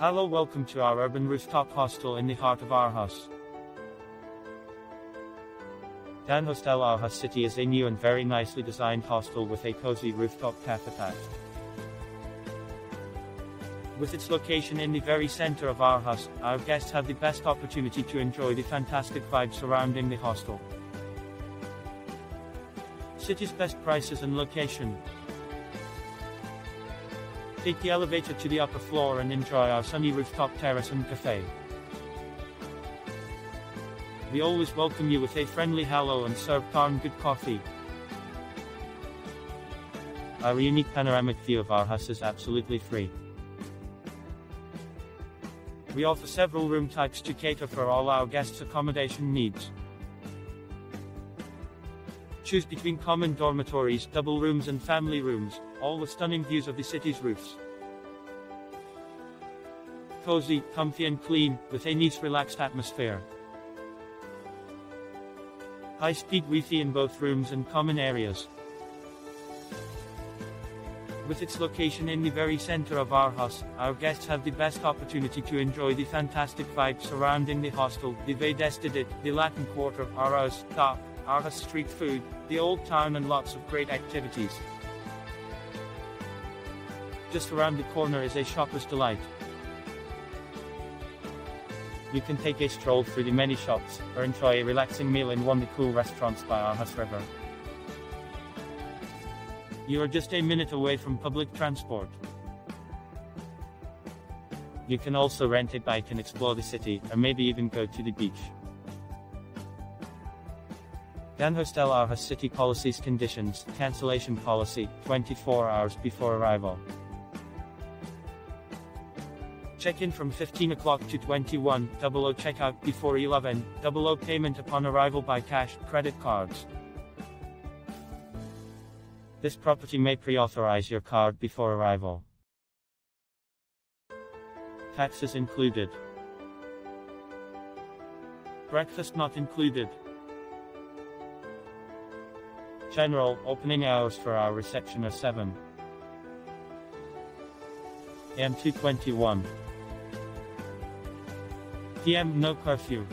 Hello, welcome to our urban rooftop hostel in the heart of Aarhus. Danhostel Aarhus City is a new and very nicely designed hostel with a cozy rooftop cafe attached. With its location in the very center of Aarhus, our guests have the best opportunity to enjoy the fantastic vibe surrounding the hostel. City's best prices and location. Take the elevator to the upper floor and enjoy our sunny rooftop terrace and cafe. We always welcome you with a friendly hello and serve darn good coffee. Our unique panoramic view of Aarhus is absolutely free. We offer several room types to cater for all our guests' accommodation needs. Choose between common dormitories, double rooms and family rooms, all with stunning views of the city's roofs. Cozy, comfy and clean, with a nice relaxed atmosphere. High-speed Wi-Fi in both rooms and common areas. With its location in the very center of Aarhus, our guests have the best opportunity to enjoy the fantastic vibe surrounding the hostel, the Vadestedet, the Latin Quarter, ARoS, Top, Aarhus street food, the old town and lots of great activities. Just around the corner is a shopper's delight. You can take a stroll through the many shops, or enjoy a relaxing meal in one of the cool restaurants by Aarhus River. You are just a minute away from public transport. You can also rent a bike and explore the city, or maybe even go to the beach. Danhostel Aarhus City Policies Conditions, Cancellation Policy, 24 hours before arrival. Check-in from 15 o'clock to 21, 00 checkout before 11, 00 payment upon arrival by cash, credit cards. This property may pre-authorize your card before arrival. Taxes included. Breakfast not included. General opening hours for our reception are 7 am 221 PM no curfew.